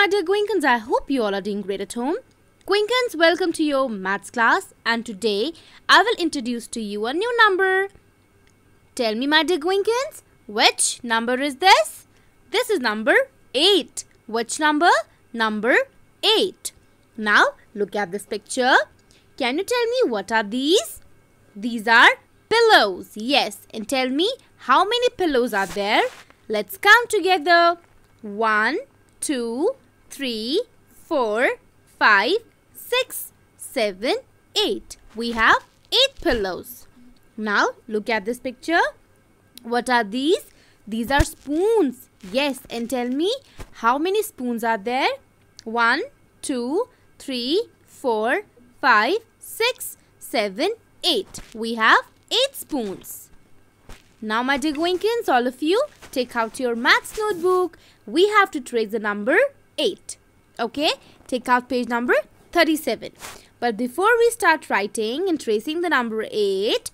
my dear Goenkans. I hope you all are doing great at home. Goenkans, welcome to your maths class and today I will introduce to you a new number. Tell me my dear Goenkans, which number is this? This is number 8. Which number? Number 8. Now look at this picture. Can you tell me what are these? These are pillows. Yes, and tell me how many pillows are there? Let's count together. One, two, three, four, five, six, seven, eight. We have eight pillows. Now look at this picture. What are these? These are spoons. Yes, and tell me how many spoons are there? One, two, three, four, five, six, seven, eight. We have eight spoons. Now my dear Goenkans, all of you, take out your maths notebook we have to trace the number 8. Okay, take out page number 37. But before we start writing and tracing the number 8,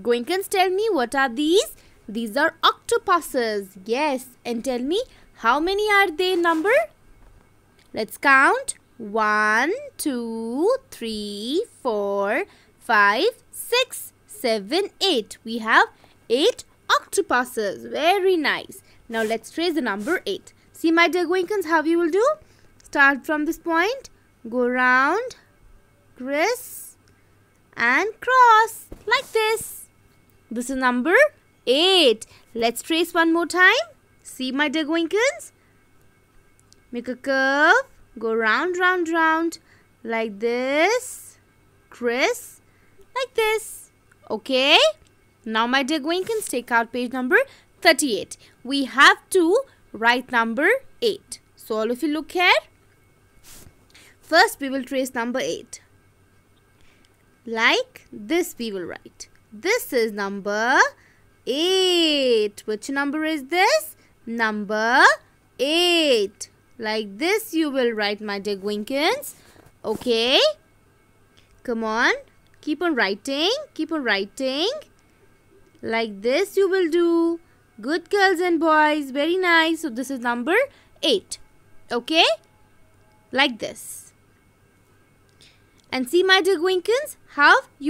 Goenkans tell me what are these? These are octopuses. Yes, and tell me how many are they number? Let's count. 1, 2, 3, 4, 5, 6, 7, 8. We have 8 octopuses. Very nice. Now let's trace the number 8. See my dear Goenkans how you will do? Start from this point, go round, criss and cross like this. This is number 8. Let's trace one more time. See my dear Goenkans? Make a curve, go round, round, round like this, criss like this. Okay? Now my dear Goenkans, take out page number 38. We have to write number 8. So all of you look here. First we will trace number 8. Like this we will write. This is number 8. Which number is this? Number 8. Like this you will write my dear Goenkans. Okay. Come on. Keep on writing. Keep on writing. Like this you will do. Good girls and boys. Very nice. So this is number 8. Okay? Like this. And see my dear Goenkans how you